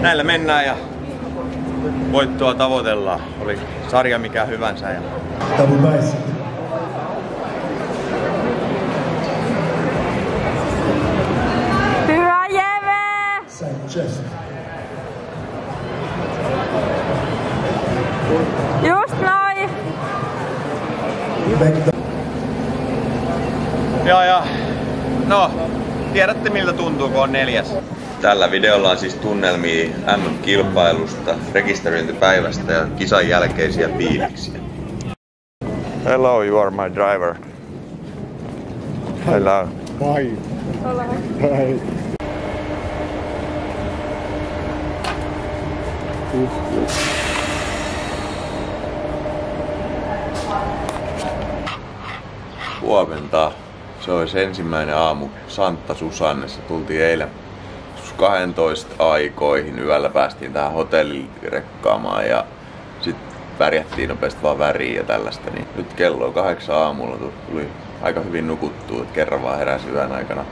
näillä mennään ja voittoa tavoitellaan. Oli sarja mikä hyvänsä. Ja... Hyvä Jeve! Just noin! Ja, ja. No, tiedätte miltä tuntuu, kun on neljäs. Tällä videolla on siis tunnelmia MM-kilpailusta, rekisteröintipäivästä ja kisan jälkeisiä fiiliksiä. Hello, you are my driver. Hello. Bye. Bye. Huomenta. Se olisi ensimmäinen aamu Santa Susannessa. Tultiin eilen 12 aikoihin yöllä päästiin tähän hotelliin rekkaamaan ja sitten värjättiin nopeasti vaan väriin ja tällaista. Niin nyt kello on kahdeksan aamulla, tuli aika hyvin nukuttua, että kerran vaan heräsi yön aikana.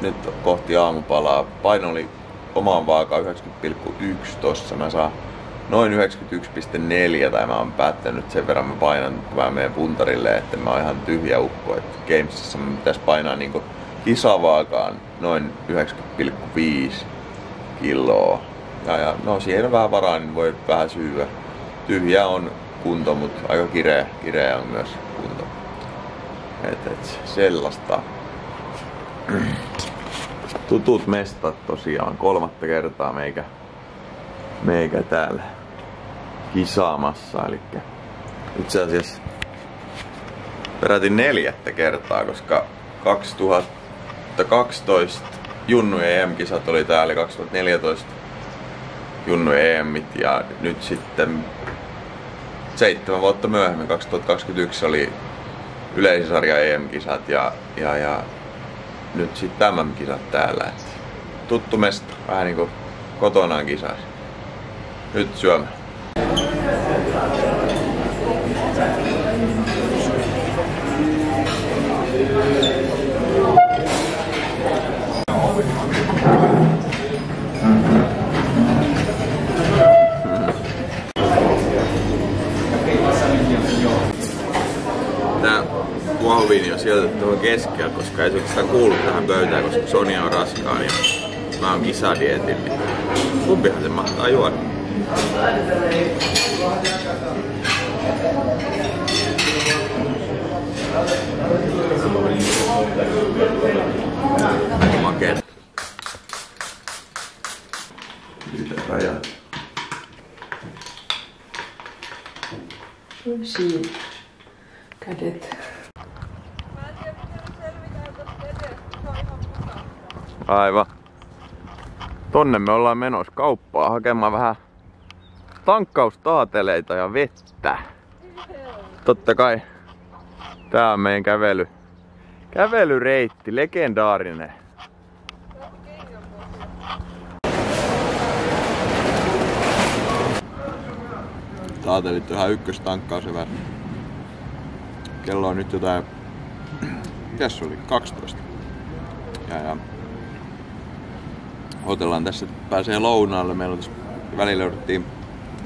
Nyt kohti aamupalaa. Paino oli omaan vaakaan 90,1 tossa. Mä saan noin 91,4 tai mä oon päättänyt sen verran mä painan, kun mä menen puntarille, että mä oon ihan tyhjä ukko. Että Gamesissa mä pitäisi painaa niinku kisavaakaan noin 90,5 kiloa. Ja, ja no siihen on vähän varaa, niin voi vähän syyä. Tyhjä on kunto, mutta aika kireä, kireä on myös kunto. Et, et sellaista. Tutut mestat tosiaan kolmatta kertaa meikä, meikä täällä kisaamassa. Eli itse asiassa peräti neljättä kertaa, koska 2012 Junnu EM-kisat oli täällä 2014 Junnu EMit ja nyt sitten seitsemän vuotta myöhemmin 2021 oli yleisarja EM-kisat ja, ja, ja nyt sitten tämän kisat täällä. Et tuttu mesta, vähän niinku kotonaan kisas. Nyt syömään. Kuohuviini on sijoitettu tuohon keskellä, koska ei se oikeastaan kuulu tähän pöytään, koska Sonia on raskaan ja mä oon kisadietin, niin kumpihan se mahtaa juoda. Makeet. Mitä rajat? Siinä. Aivan. Tonne me ollaan menossa kauppaa hakemaan vähän tankkaustaateleita ja vettä. Totta kai. Tää on meidän kävely. Kävelyreitti, legendaarinen. Taatelit ihan ykköstankkausevät. Kello on nyt jotain... Mitäs se oli? 12. Ja, ja hotellaan tässä, pääsee lounaalle. Meillä on tässä välillä jouduttiin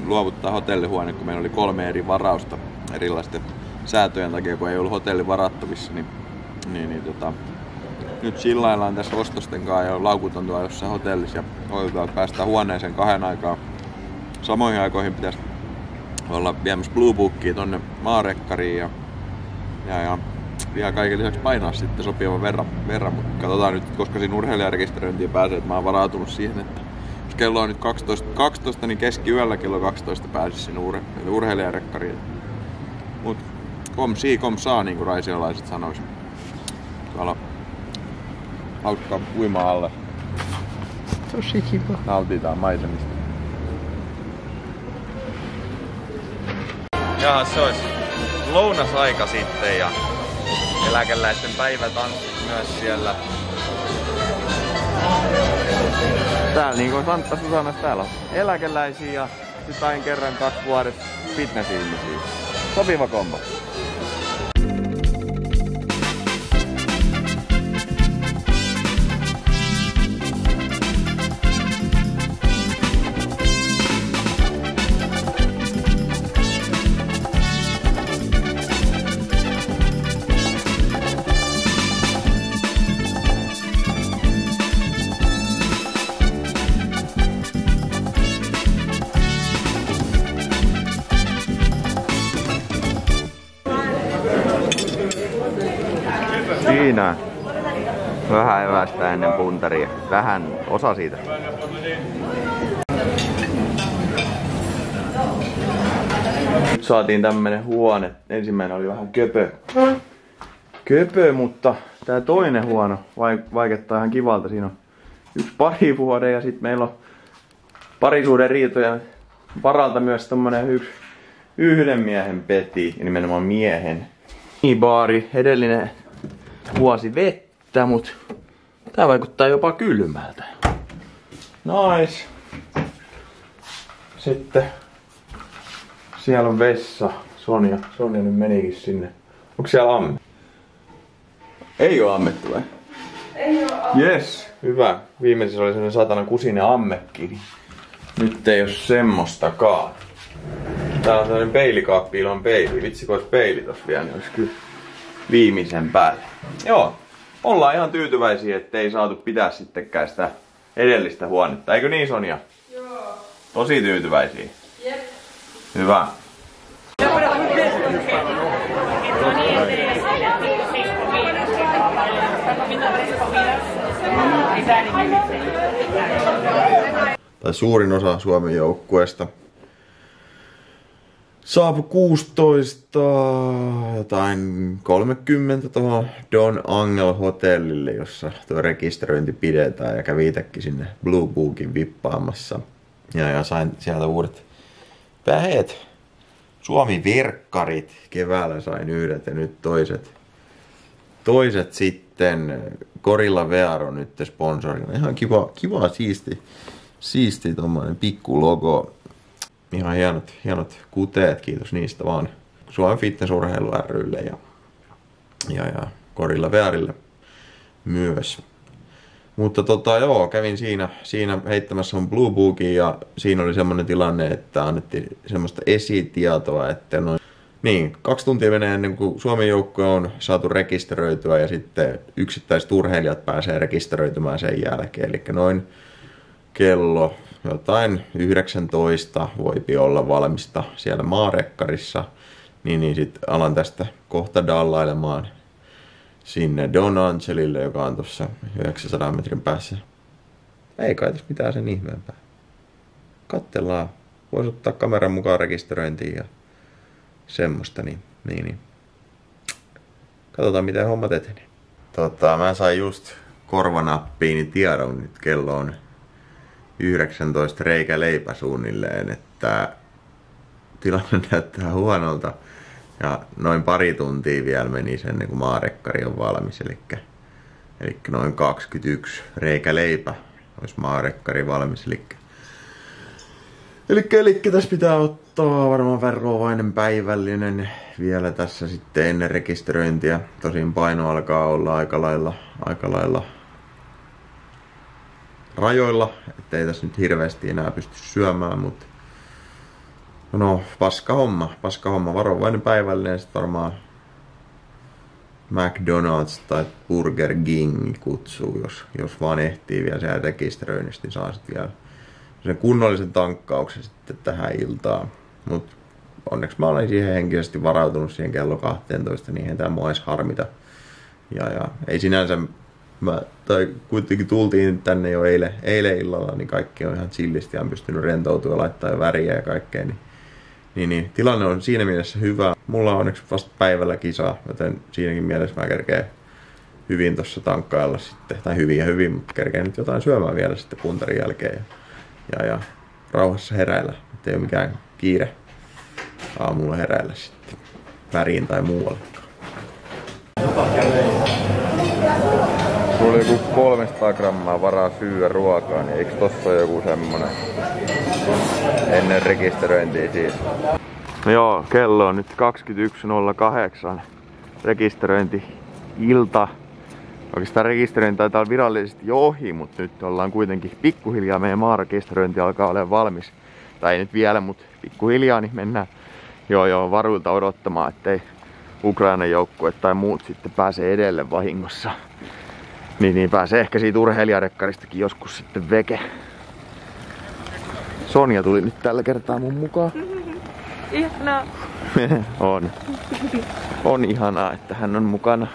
luovuttaa hotellihuone, kun meillä oli kolme eri varausta erilaisten säätöjen takia, kun ei ollut hotelli varattavissa. Niin, niin, niin tota, nyt chillaillaan tässä ostosten kanssa ja laukut on tuolla jossain hotellissa ja odotetaan, huoneeseen kahden aikaa. Samoihin aikoihin pitäisi olla viemässä Blue Bookia tonne maarekkariin ja, ja, ja vielä kaiken lisäksi painaa sitten sopivan verran, verran mutta katsotaan nyt, koska siinä urheilijarekisteröintiin pääsee, että mä oon varautunut siihen, että jos kello on nyt 12, 12 niin keskiyöllä kello 12 pääsisi sinne ur, urheilijarekkariin. Mut kom si kom saa, niin kuin raisiolaiset sanois. Tuolla hauska uima alle. Tosi kiva. Nautitaan maisemista. Jaha, se olisi lounasaika sitten ja eläkeläisten päivätanssit myös siellä. Täällä niin kuin Santa Susanassa täällä on eläkeläisiä ja sitten kerran kaksi vuodessa fitness-ihmisiä. Sopiva kombo. Vähän osa siitä. Nyt saatiin tämmönen huone. Ensimmäinen oli vähän köpö. Köpö, mutta tää toinen huono vaik- vaikuttaa ihan kivalta. Siinä on yksi pari vuoden ja sitten meillä on parisuuden riitoja varalta myös tommonen yksi yhden miehen peti, ja nimenomaan miehen. Niin baari, edellinen vuosi vettä, mut tää vaikuttaa jopa kylmältä. Nice. Sitten siellä on vessa. Sonja, Sonja nyt menikin sinne. Onko siellä amme? Ei oo ammettu vai? Ei oo Yes, hyvä. Viimeisessä oli sellainen satana kusinen ammekin. Nyt ei oo semmostakaan. Täällä on tämmönen peilikaappi ilman peili. Vitsi, kun olisi peili tossa vielä, niin olisi kyllä viimeisen päälle. Joo, ollaan ihan tyytyväisiä, ettei saatu pitää sittenkään sitä edellistä huonetta. Eikö niin, Sonja? Joo. Tosi tyytyväisiä. Jep. Hyvä. Tai suurin osa Suomen joukkueesta saapu 16 jotain 30 tuohon Don Angel hotellille, jossa tuo rekisteröinti pidetään ja kävi itsekin sinne Blue Bookin vippaamassa. Ja, ja sain sieltä uudet päheet. Suomi-verkkarit keväällä sain yhdet ja nyt toiset. Toiset sitten Korilla VR on nyt sponsorina. Ihan kiva, kiva siisti, siisti tommonen pikku logo. Ihan hienot, hienot kuteet, kiitos niistä vaan. Suomen Fitnessurheilu rylle ja, ja, ja Korilla VRille myös. Mutta tota, joo, kävin siinä, siinä heittämässä on Blue Bookin ja siinä oli semmoinen tilanne, että annettiin semmoista esitietoa, että noin niin, kaksi tuntia menee ennen kuin Suomen joukkue on saatu rekisteröityä ja sitten yksittäiset urheilijat pääsee rekisteröitymään sen jälkeen. Eli noin kello jotain 19 voipi olla valmista siellä maarekkarissa, niin, niin sitten alan tästä kohta dallailemaan sinne Don Angelille, joka on tuossa 900 metrin päässä. Ei kai tässä mitään sen ihmeempää. Kattellaan. Voisi ottaa kameran mukaan rekisteröintiin ja semmoista, niin, niin, niin. Katsotaan miten hommat etenee. Tota, mä sain just korvanappiini tiedon, nyt kello on 19 reikä leipä suunnilleen, että tilanne näyttää huonolta. Ja noin pari tuntia vielä meni sen, niin kuin maarekkari on valmis. Eli, eli noin 21 reikä leipä olisi maarekkari valmis. Eli, eli, eli tässä pitää ottaa varmaan verrovainen päivällinen vielä tässä sitten ennen rekisteröintiä. Tosin paino alkaa olla aika lailla, aika lailla rajoilla, ettei tässä nyt hirveästi enää pysty syömään, mutta no paska homma, paska homma, varovainen päivällinen sitten varmaan McDonald's tai Burger King kutsuu, jos, jos vaan ehtii vielä siellä rekisteröinnistä, niin saa sitten vielä sen kunnollisen tankkauksen sitten tähän iltaan. Mutta onneksi mä olen siihen henkisesti varautunut siihen kello 12, niin ei tämä mua edes harmita. Ja, ja ei sinänsä mä, tai kuitenkin tultiin tänne jo eilen, eilen illalla, niin kaikki on ihan chillisti ja on pystynyt rentoutumaan laittaa väriä ja kaikkea. Niin, niin, niin, tilanne on siinä mielessä hyvä. Mulla on onneksi vasta päivällä kisaa, joten siinäkin mielessä mä kerkeen hyvin tuossa tankkailla sitten, tai hyvin ja hyvin, mutta kerkeen nyt jotain syömään vielä sitten puntarin jälkeen ja, ja, ja rauhassa heräillä, ettei ole mikään kiire aamulla heräillä sitten väriin tai muualle. Oli joku 300 grammaa varaa syyä ruokaa, niin eikö tossa joku semmonen ennen rekisteröintiä siis? No joo, kello on nyt 21.08. Rekisteröinti ilta. Oikeastaan rekisteröinti taitaa olla virallisesti jo ohi, mutta nyt ollaan kuitenkin pikkuhiljaa. Meidän maarekisteröinti alkaa olla valmis. Tai ei nyt vielä, mutta pikkuhiljaa niin mennään joo joo varuilta odottamaan, ettei Ukrainan joukkue tai muut sitten pääse edelle vahingossa. Niin, niin pääsee ehkä siitä urheilijarekkaristakin joskus sitten veke. Sonja tuli nyt tällä kertaa mun mukaan. Ihanaa. on. On ihanaa, että hän on mukana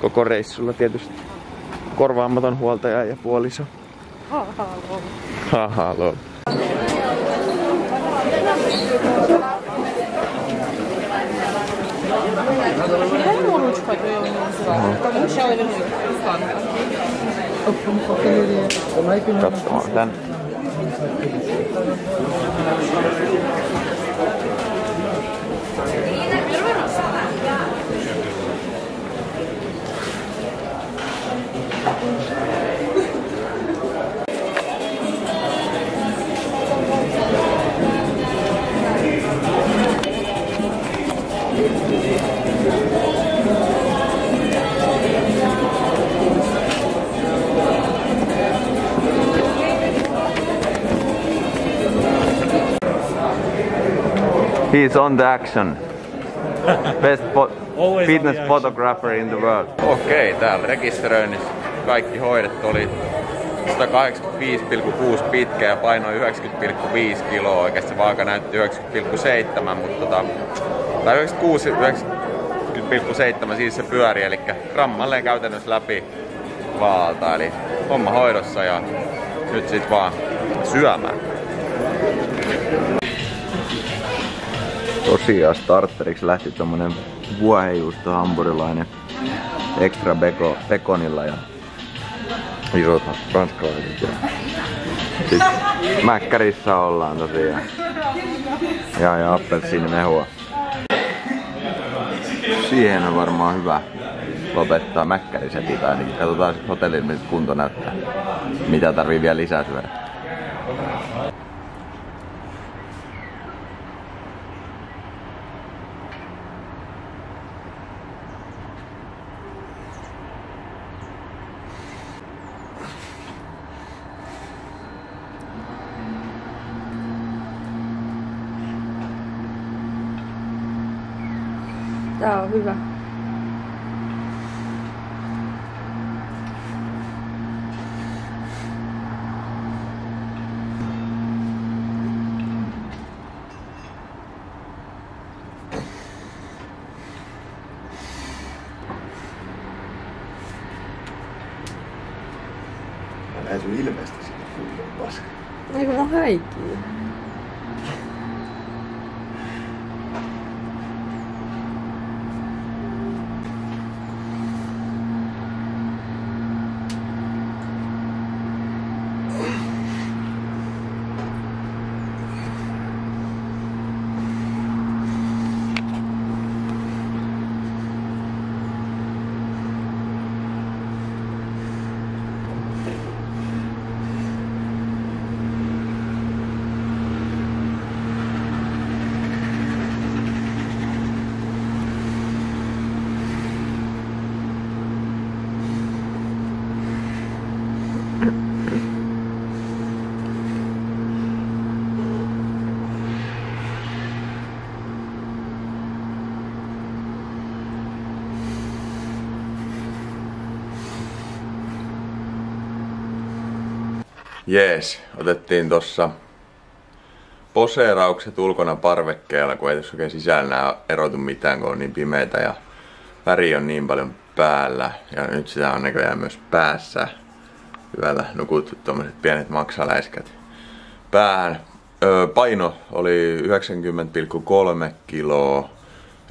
koko reissulla tietysti. Korvaamaton huoltaja ja puoliso. Hahalo. Ha-ha-lo. ему ручку, а то я у него взяла. Потому что я He's on the action. Best fitness action. photographer in the world. Okei, täällä rekisteröinnissä kaikki hoidettu oli 185,6 pitkä ja painoi 90,5 kiloa. Oikeasti vaaka näytti 90,7, mutta tota, tai 96, 90,7 siis se pyöri, eli grammalleen käytännössä läpi vaalta. Eli homma hoidossa ja nyt sit vaan syömään. Tosiaan starteriksi lähti tommonen vuohenjuusto hampurilainen extra beko, bekonilla ja isot ranskalaiset. Ja sit mäkkärissä ollaan tosiaan. Ja, ja appelsiinimehua. Siihen on varmaan hyvä lopettaa mäkkäriset ainakin katsotaan hotellin kunto näyttää. Mitä tarvii vielä lisää syödä. Tää on hyvä. Näin sun ilmeisesti sinne paska. Eikö mun häikii? Jees, otettiin tossa poseeraukset ulkona parvekkeella, kun ei tässä oikein sisällä erotu mitään, kun on niin pimeitä ja väri on niin paljon päällä. Ja nyt sitä on näköjään myös päässä. Hyvällä nukuttu tommoset pienet maksaläiskät päähän. Öö, paino oli 90,3 kiloa.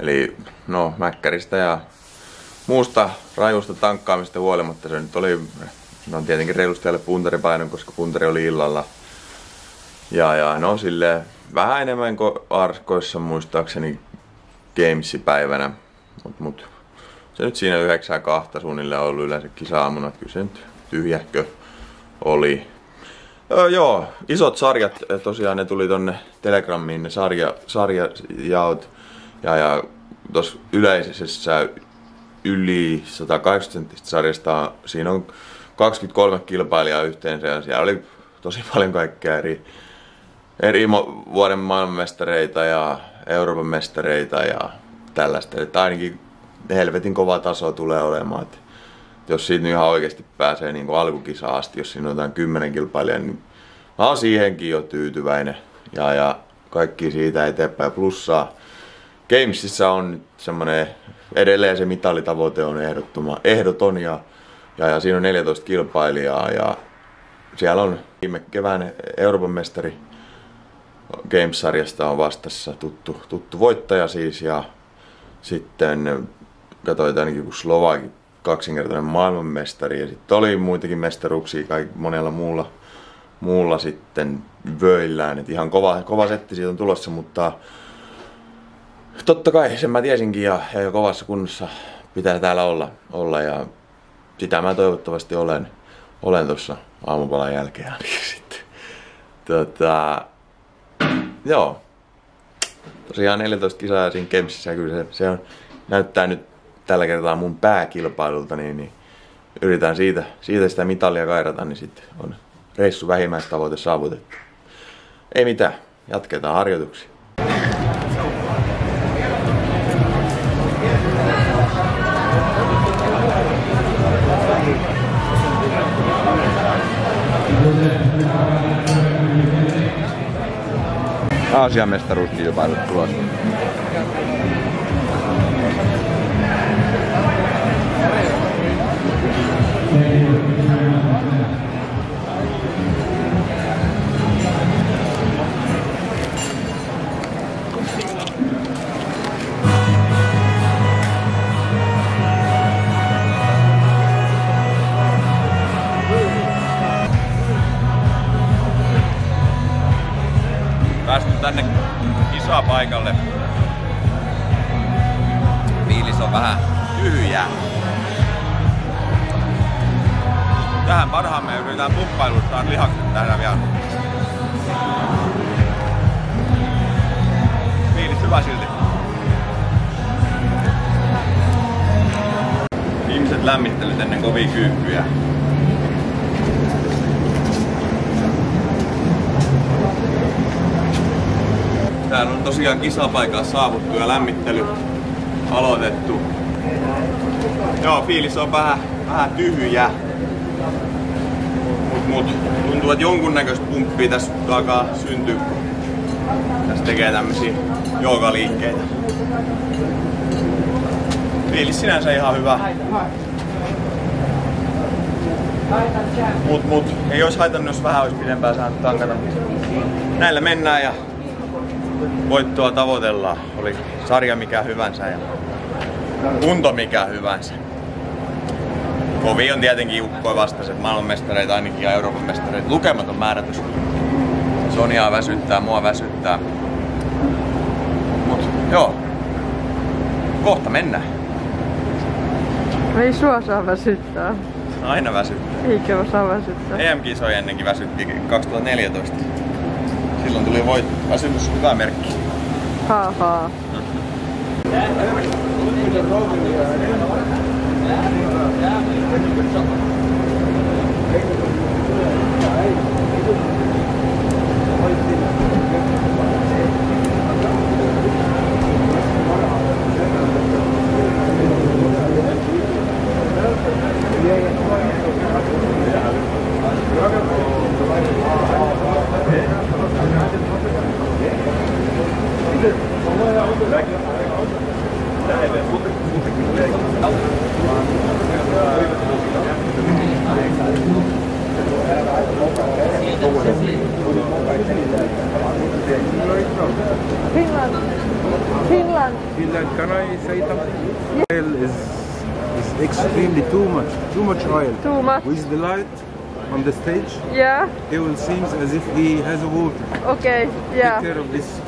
Eli no mäkkäristä ja muusta rajusta tankkaamista huolimatta se nyt oli, no tietenkin reilusti alle puntaripainon, koska puntari oli illalla. Ja, ja no sille vähän enemmän kuin arskoissa muistaakseni Gamesipäivänä, mut, mut se nyt siinä 9 kahta suunnilleen on ollut yleensä kisa-aamuna, että kyllä se nyt tyhjähkö oli. Öö, joo, isot sarjat, tosiaan ne tuli tonne Telegramiin, ne sarja, sarjajaot. Ja, ja tuossa yleisessä yli 180 sarjasta siinä on 23 kilpailijaa yhteensä ja siellä oli tosi paljon kaikkea eri, eri vuoden maailmanmestareita ja Euroopan mestareita ja tällaista. Että ainakin helvetin kova taso tulee olemaan. Että jos siitä nyt ihan oikeasti pääsee niin alkukisaan asti, jos siinä on jotain kymmenen kilpailijaa, niin mä oon siihenkin jo tyytyväinen. Ja, ja kaikki siitä eteenpäin plussaa. Gamesissa on nyt semmonen, edelleen se mitalitavoite on ehdottoma, ehdoton ja, Ja, ja siinä on 14 kilpailijaa ja siellä on viime kevään Euroopan mestari Games-sarjasta on vastassa tuttu, tuttu voittaja siis ja sitten katsoin ainakin kun Slovaki kaksinkertainen maailmanmestari ja sitten oli muitakin mestaruuksia kaik, monella muulla, muulla sitten vöillään. Et ihan kova, kova setti siitä on tulossa, mutta totta kai sen mä tiesinkin ja, ja kovassa kunnossa pitää täällä olla, olla ja sitä mä toivottavasti olen, olen tuossa aamupalan jälkeen ainakin sitten. Tota, joo. Tosiaan 14 kisaa siinä Kemsissä kyllä se, se on, näyttää nyt tällä kertaa mun pääkilpailulta, niin, niin yritän siitä, siitä sitä mitalia kairata, niin sitten on reissu vähimmäistavoite saavutettu. Ei mitään, jatketaan harjoituksia. Aasian mestaruuskilpailut tulossa. Kisapaikalle. Fiilis on vähän tyhjä. Tähän parhaamme yritetään pumppailuttaa lihakset täällä vielä. Fiilis hyvä silti. Ihmiset lämmittelyt ennen kovia kyykkyjä. Täällä on tosiaan kisapaikalla saavuttu ja lämmittely aloitettu. Joo, fiilis on vähän, vähän tyhjä. Mut, mut tuntuu, että jonkunnäköistä pumppia tässä alkaa syntyä, kun tässä tekee tämmösiä joogaliikkeitä. Fiilis sinänsä ihan hyvä. Mut, mut ei olisi haitannut, jos vähän olisi pidempään saanut tankata. Näillä mennään ja voittoa tavoitellaan. Oli sarja mikä hyvänsä ja kunto mikä hyvänsä. Kovi on tietenkin ukkoja vastaiset maailmanmestareita ainakin ja Euroopan mestareita. Lukematon määrätys. Sonia väsyttää, mua väsyttää. Mut joo. Kohta mennään. Ei sua saa väsyttää. Aina väsyttää. Eikö osaa väsyttää? EM-kisoja ennenkin väsytti 2014. Silloin tuli voit. Väsymys hyvä merkki. Haa haa. Finland. Finland. Finland, can I say something? Oil is is extremely too much, too much oil. Too much. With the light on the stage, Yeah. he will seem as if he has a water. Okay. Yeah. Take care of this.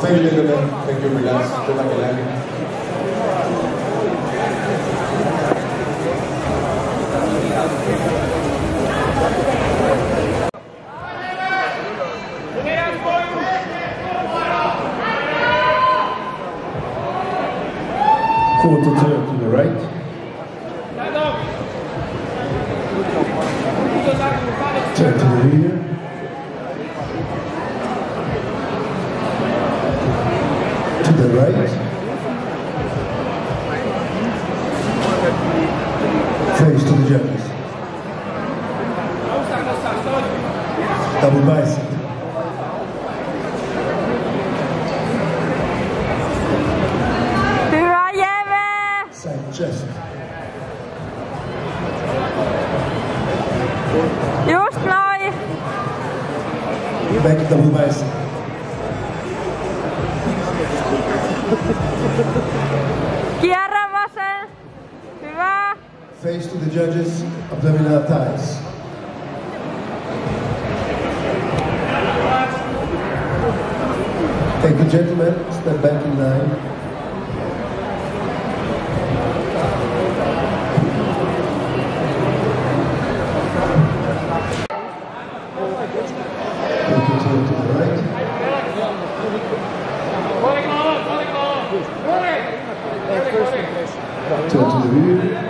Thank you, gentlemen. Thank you, relax. Go back and leg. Quarter turn to the right. Turn to the rear. To the right. Face to the judges. Double bicep. Hyvä, Jene! Side chest. Just noin! Back double bicep. Kierrä vasen! Hyvä! Face to the judges. of the Abdominal thighs. Thank you, gentlemen. Step back in line. Turn to the right.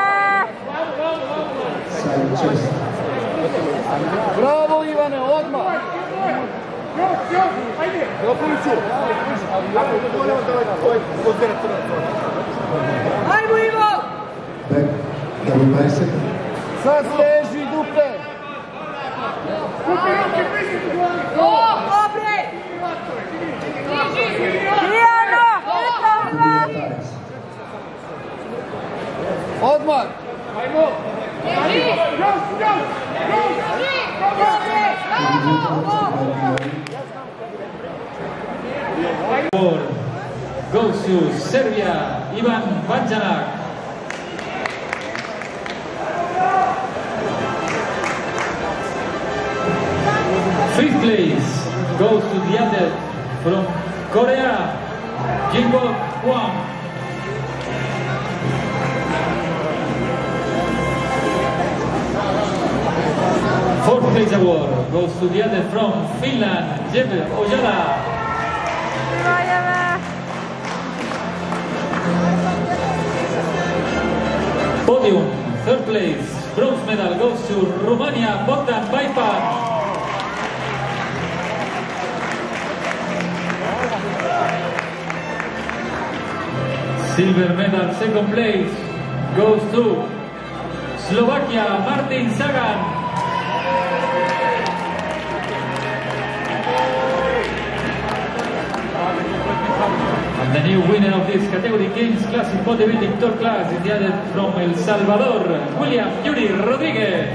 Saju čest. Bravo Ivane, odmah! Još, još, ajde! Jokoviću! Ajmo Ivo! Dobro, Bajsek. Sad steži dupe! Kupi ruke, prisjeti u glavi! O, dobre! Lijana! Odmah! Por Gosu, Serbia, Ivan Banjalak. Fifth place goes to the athlete from Korea, Jimbo Wang. Place award goes to the athlete from Finland, Jeb Ojala. Podium, third place, bronze medal goes to Romania, Bogdan Baipan. Silver medal, second place, goes to Slovakia, Martin Sagan. And the new winner of this category games class in bodybuilding tour class is the other from El Salvador, William Yuri Rodriguez.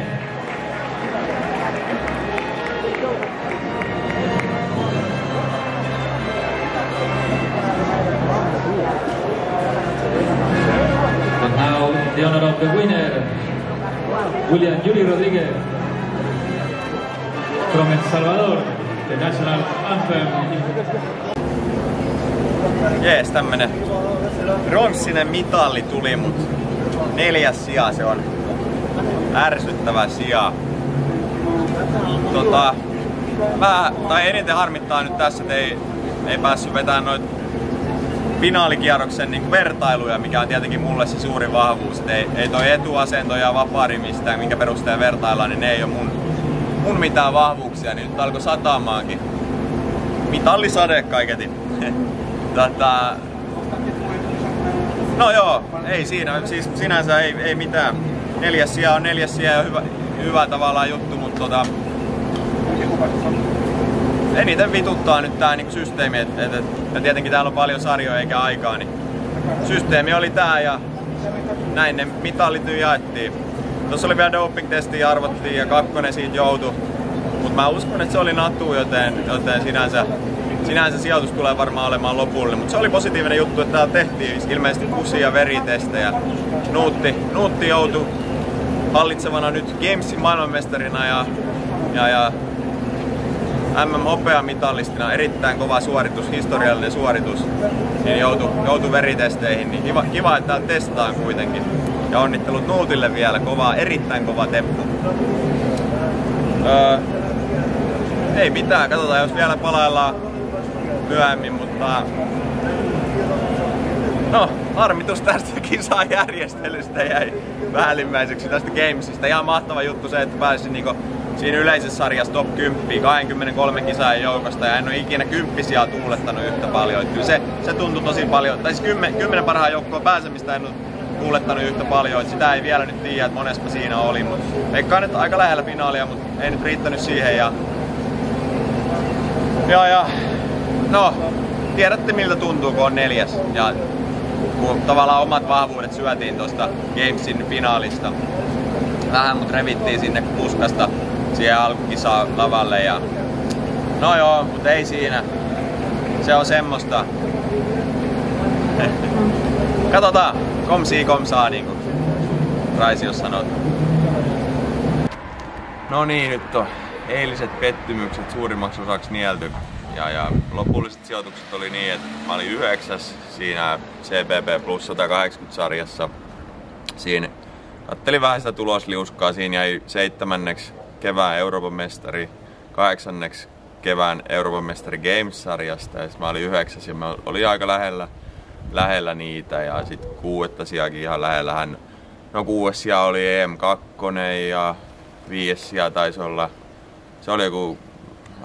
And now the honor of the winner, William Yuri Rodriguez from El Salvador, the national anthem. Jees, tämmönen pronssinen mitalli tuli, mut neljäs sija se on ärsyttävä sija. Tota, vähän, tai eniten harmittaa nyt tässä, että ei, ei päässyt vetämään noit finaalikierroksen niin vertailuja, mikä on tietenkin mulle se suuri vahvuus. Ei, ei toi etuasento ja vapaari mistään, minkä perusteella vertaillaan, niin ne ei ole mun, mun mitään vahvuuksia. Niin nyt alkoi sataamaankin. Mitallisade kaiketi. tota, no joo, ei siinä. Siis sinänsä ei, ei mitään. Neljäs sija on neljäs sija ja hyvä, hyvä tavallaan juttu, mutta tota, eniten vituttaa nyt tää niinku systeemi, et, et, et, ja tietenkin täällä on paljon sarjoja eikä aikaa, niin systeemi oli tää ja näin ne mitallit jaettiin. Tuossa oli vielä doping-testi ja arvottiin ja kakkonen siitä joutui. Mutta mä uskon, että se oli natu, joten, joten sinänsä, sinänsä sijoitus tulee varmaan olemaan lopullinen. Mutta se oli positiivinen juttu, että täällä tehtiin ilmeisesti kusi- ja veritestejä. Nuutti, Nuutti joutui hallitsevana nyt Gamesin maailmanmestarina ja, ja, ja MM-hopeamitalistina erittäin kova suoritus, historiallinen suoritus, niin joutui, joutui veritesteihin. Niin kiva, kiva, että täällä testaan kuitenkin. Ja onnittelut Nuutille vielä, kova, erittäin kova temppu. Öö, ei mitään, katsotaan jos vielä palaillaan myöhemmin, mutta No, harmitus järjestelystä jäi päällimmäiseksi tästä Gamesista. Ihan mahtava juttu se, että pääsin niinku siinä yleisessä sarjassa top 10 23 kisaajan joukosta ja en ole ikinä kymppisiä tuulettanut yhtä paljon. Et kyllä se, se tuntui tosi paljon, tai siis kymmen, kymmenen parhaan joukkoon pääsemistä en ole tuulettanut yhtä paljon. Et sitä ei vielä nyt tiedä, että monessa siinä oli, mutta nyt aika lähellä finaalia, mutta ei nyt riittänyt siihen. Ja, ja, ja no, tiedätte miltä tuntuu, kun on neljäs. Ja kun tavallaan omat vahvuudet syötiin tuosta Gamesin finaalista. Vähän mut revittiin sinne puskasta siihen alkukisaan lavalle ja no joo, mutta ei siinä. Se on semmoista. Katsotaan, komsii komsaa niinku Raisios sanoo. No niin, nyt on eiliset pettymykset suurimmaksi osaksi nielty. Ja, ja lopulliset sijoitukset oli niin, että mä olin yhdeksäs siinä CPP Plus 180 sarjassa. Siinä ajattelin vähän sitä tulosliuskaa. Siinä jäi seitsemänneksi kevään Euroopan mestari, kahdeksanneksi kevään Euroopan mestari Games-sarjasta. Ja mä olin yhdeksäs ja mä olin aika lähellä, lähellä niitä. Ja sitten kuudetta sijakin ihan lähellähän. No kuudes oli EM2 ja viides sija taisi olla. Se oli joku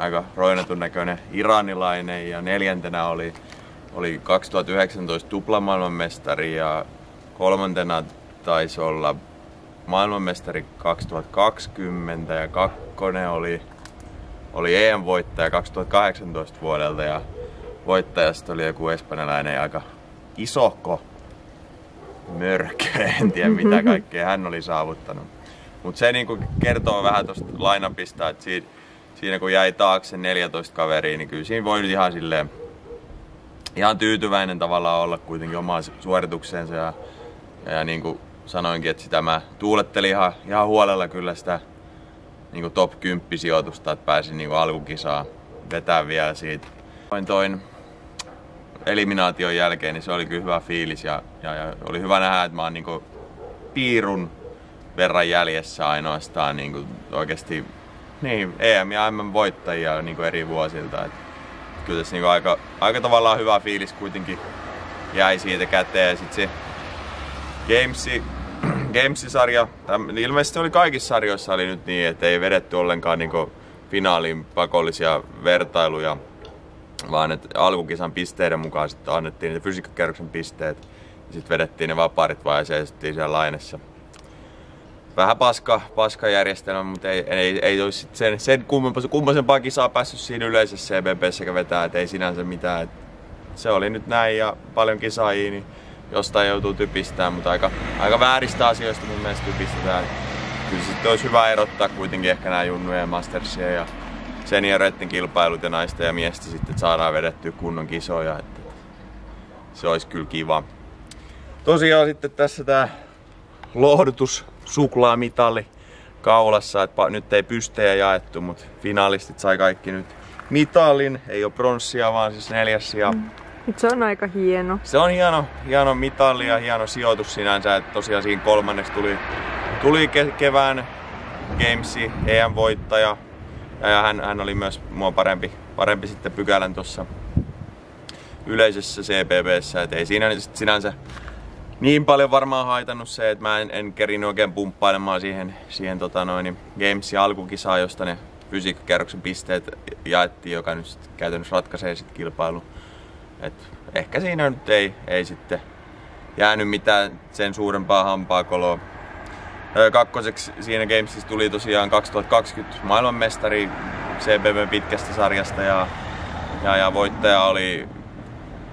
aika roinatun näköinen iranilainen ja neljäntenä oli, oli 2019 tuplamaailmanmestari ja kolmantena taisi olla maailmanmestari 2020 ja kakkonen oli, oli EM-voittaja 2018 vuodelta ja voittajasta oli joku espanjalainen aika isokko mörkö, en tiedä mitä kaikkea hän oli saavuttanut. Mutta se niinku kertoo vähän tuosta lainapista, että siitä, siinä kun jäi taakse 14 kaveria, niin kyllä siinä voi nyt ihan silleen ihan tyytyväinen tavallaan olla kuitenkin omaan suoritukseensa ja, ja, niin kuin sanoinkin, että sitä mä tuulettelin ihan, ihan huolella kyllä sitä niin kuin top 10 sijoitusta, että pääsin niin kuin alkukisaa vetää vielä siitä. Toin, toin eliminaation jälkeen, niin se oli kyllä hyvä fiilis ja, ja, ja oli hyvä nähdä, että mä oon niin kuin piirun verran jäljessä ainoastaan niin kuin oikeasti niin, EM ja MM voittajia niin kuin eri vuosilta. Et kyllä tässä niin kuin aika, aika tavallaan hyvä fiilis kuitenkin jäi siitä käteen. Ja sit se Gamesi, Gamesi-sarja, täm, ilmeisesti oli kaikissa sarjoissa oli nyt niin, että ei vedetty ollenkaan niin kuin finaalin pakollisia vertailuja, vaan että alkukisan pisteiden mukaan sitten annettiin niitä fysiikkakierroksen pisteet ja sitten vedettiin ne vapaarit vaan ja seistettiin siellä lainessa vähän paska, paska järjestelmä, mutta ei, ei, ei olisi sen, sen kummosempaa kisaa päässyt siinä yleisessä CBBssä vetää, että ei sinänsä mitään. Et se oli nyt näin ja paljon kisaajia, niin jostain joutuu typistämään, mutta aika, aika vääristä asioista mun mielestä typistetään. Kyllä sitten olisi hyvä erottaa kuitenkin ehkä nämä junnujen mastersien ja senioreiden kilpailut ja naisten ja miesten sitten, että saadaan vedettyä kunnon kisoja. Että se olisi kyllä kiva. Tosiaan sitten tässä tämä lohdutus suklaamitalli kaulassa, että nyt ei pystejä jaettu, mutta finalistit sai kaikki nyt mitalin, ei ole pronssia, vaan siis neljäs ja mm. Se on aika hieno. Se on hieno, hieno mitalli ja hieno sijoitus sinänsä, että tosiaan siinä kolmanneksi tuli, tuli ke- kevään Gamesi EM-voittaja ja hän, hän oli myös mua parempi, parempi sitten pykälän tuossa yleisessä CPBssä, että ei siinä sinänsä niin paljon varmaan haitannut se, että mä en, en kerin oikein pumppailemaan siihen, siihen tota noin, Gamesin alkukisaan, josta ne fysiikkakerroksen pisteet jaettiin, joka nyt sit käytännössä ratkaisee sit kilpailu. Et ehkä siinä nyt ei, ei sitten jäänyt mitään sen suurempaa hampaa koloa. Kakkoseksi siinä Gamesissa tuli tosiaan 2020 maailmanmestari CBB pitkästä sarjasta ja, ja, ja voittaja oli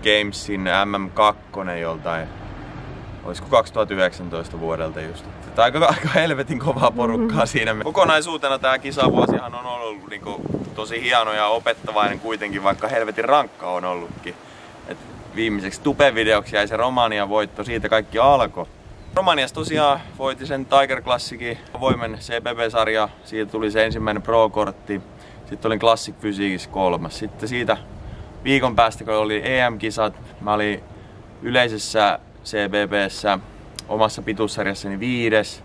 Gamesin MM2 joltain olisiko 2019 vuodelta just. Että aika, aika helvetin kovaa porukkaa mm-hmm. siinä. Kokonaisuutena tämä kisavuosihan on ollut niin kuin, tosi hieno ja opettavainen kuitenkin, vaikka helvetin rankka on ollutkin. Et viimeiseksi tupevideoksi jäi se Romania voitto, siitä kaikki alkoi. Romaniassa tosiaan voitti sen Tiger Classicin avoimen CPP-sarja, siitä tuli se ensimmäinen Pro-kortti. Sitten olin Classic Physics kolmas. Sitten siitä viikon päästä, kun oli EM-kisat, mä olin yleisessä CBBssä omassa pituussarjassani viides.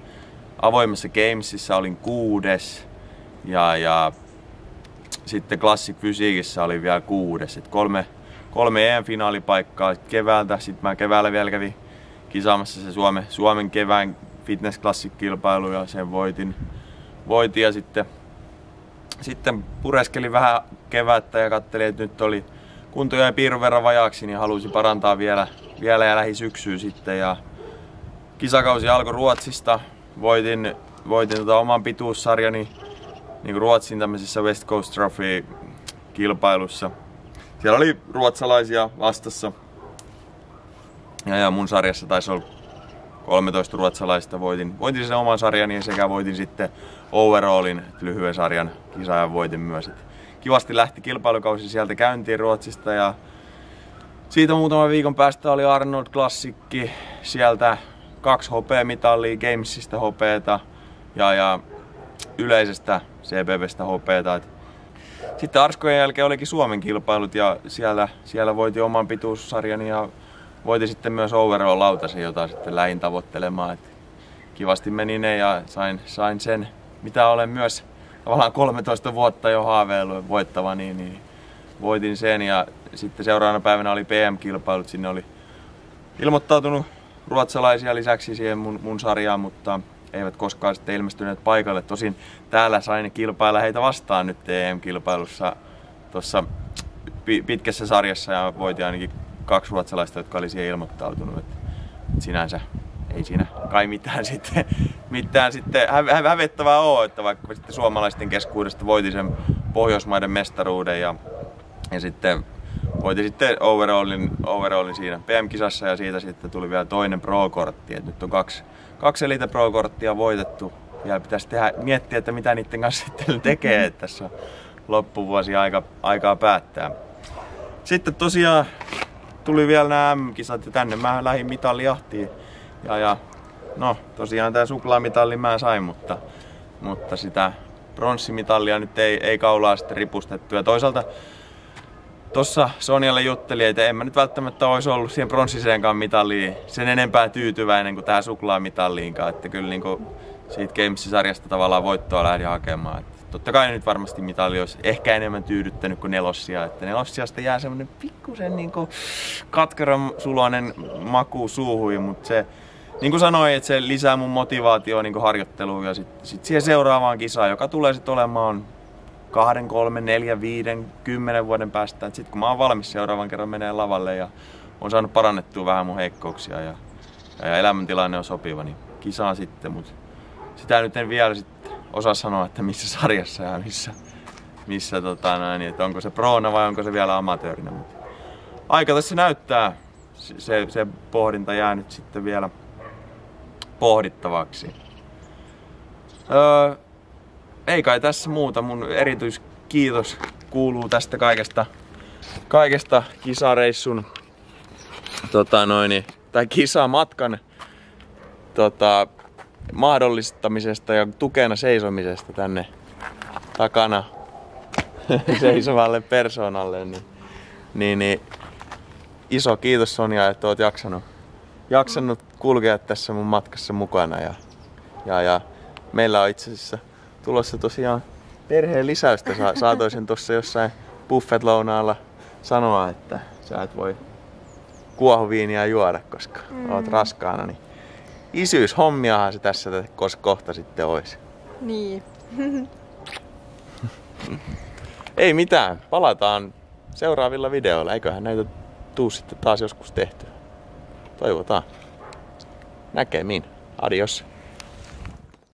Avoimessa Gamesissa olin kuudes. Ja, ja sitten Classic Fysiikissä oli vielä kuudes. Et kolme, kolme EM-finaalipaikkaa keväältä. Sitten mä keväällä vielä kävin kisaamassa se Suomen, Suomen kevään Fitness Classic-kilpailu ja sen voitin. voitin ja sitten, sitten pureskelin vähän kevättä ja katselin, että nyt oli kunto jäi piirun verran vajaaksi, niin halusin parantaa vielä, vielä ja lähi syksyyn sitten. Ja kisakausi alkoi Ruotsista. Voitin, voitin tota oman pituussarjani niin Ruotsin tämmöisessä West Coast Trophy kilpailussa. Siellä oli ruotsalaisia vastassa. Ja, ja mun sarjassa taisi olla 13 ruotsalaista. Voitin, voitin sen oman sarjani sekä voitin sitten overallin lyhyen sarjan kisaajan voitin myös. Et kivasti lähti kilpailukausi sieltä käyntiin Ruotsista ja siitä muutaman viikon päästä oli Arnold Klassikki, sieltä kaksi hopeamitalia, Gamesista hopeeta ja, ja yleisestä CBBstä hopeeta. Sitten Arskojen jälkeen olikin Suomen kilpailut ja siellä, siellä voiti oman pituussarjani ja voiti sitten myös overall lautasen, jota sitten lähin tavoittelemaan. Et kivasti meni ne ja sain, sain sen, mitä olen myös tavallaan 13 vuotta jo haaveillut voittava, niin, niin voitin sen ja sitten seuraavana päivänä oli PM-kilpailut, sinne oli ilmoittautunut ruotsalaisia lisäksi siihen mun, mun sarjaan, mutta eivät koskaan sitten ilmestyneet paikalle. Tosin täällä sain kilpailla heitä vastaan nyt EM-kilpailussa tuossa pitkässä sarjassa ja voitin ainakin kaksi ruotsalaista, jotka oli siihen ilmoittautunut. Et sinänsä ei siinä kai mitään sitten, mitään sitten hä- hävettävää ole, että vaikka sitten suomalaisten keskuudesta voitin sen Pohjoismaiden mestaruuden ja, ja sitten voitin sitten overallin, overallin siinä PM-kisassa ja siitä sitten tuli vielä toinen pro-kortti. Et nyt on kaksi, kaksi Elite pro-korttia voitettu. Ja pitäisi tehdä, miettiä, että mitä niiden kanssa sitten tekee, että tässä on loppuvuosi aika, aikaa päättää. Sitten tosiaan tuli vielä nämä M-kisat ja tänne mä lähdin mitallihtiin ja, ja no tosiaan tämä suklaamitalli mä sain, mutta, mutta sitä pronssimitallia nyt ei, ei kaulaa sitten ripustettu. Ja toisaalta Tossa Sonjalle jutteli, että en mä nyt välttämättä olisi ollut siihen pronssiseenkaan mitalliin sen enempää tyytyväinen kuin tähän suklaamitalliinkaan. Että kyllä niin kuin siitä Games-sarjasta tavallaan voittoa lähdin hakemaan. Että totta kai nyt varmasti mitalli olisi ehkä enemmän tyydyttänyt kuin nelossia. Että nelossiasta jää semmonen pikkusen niin katkeran suloinen maku suuhui, mutta se niin kuin sanoin, että se lisää mun motivaatioa niin harjoitteluun ja sitten sit siihen seuraavaan kisaan, joka tulee sitten olemaan kahden, kolmen, neljän, viiden, kymmenen vuoden päästä. Sitten kun mä oon valmis seuraavan kerran menee lavalle ja on saanut parannettua vähän mun heikkouksia ja, ja elämäntilanne on sopiva, niin kisaan sitten. Mutta sitä nyt en vielä sit osaa sanoa, että missä sarjassa ja missä, missä tota noin, että onko se proona vai onko se vielä amatöörinä. Mutta aika tässä näyttää. Se, se pohdinta jää nyt sitten vielä pohdittavaksi. Öö, ei kai tässä muuta. Mun erityiskiitos kuuluu tästä kaikesta, kaikesta kisareissun tota noin, tai kisamatkan tota, mahdollistamisesta ja tukena seisomisesta tänne takana seisovalle persoonalle. Niin, niin, niin iso kiitos Sonja, että oot jaksanut, jaksanut kulkea tässä mun matkassa mukana. Ja, ja, ja meillä on itse asiassa tulossa tosiaan perheen lisäystä. Sa- saatoisin tuossa jossain buffet-lounaalla sanoa, että sä et voi kuohuviiniä juoda, koska mm. oot raskaana. Niin isyyshommiahan se tässä kohta sitten olisi. Niin. Ei mitään, palataan seuraavilla videoilla. Eiköhän näitä tuu sitten taas joskus tehtyä. Toivotaan. Näkemiin. Adios.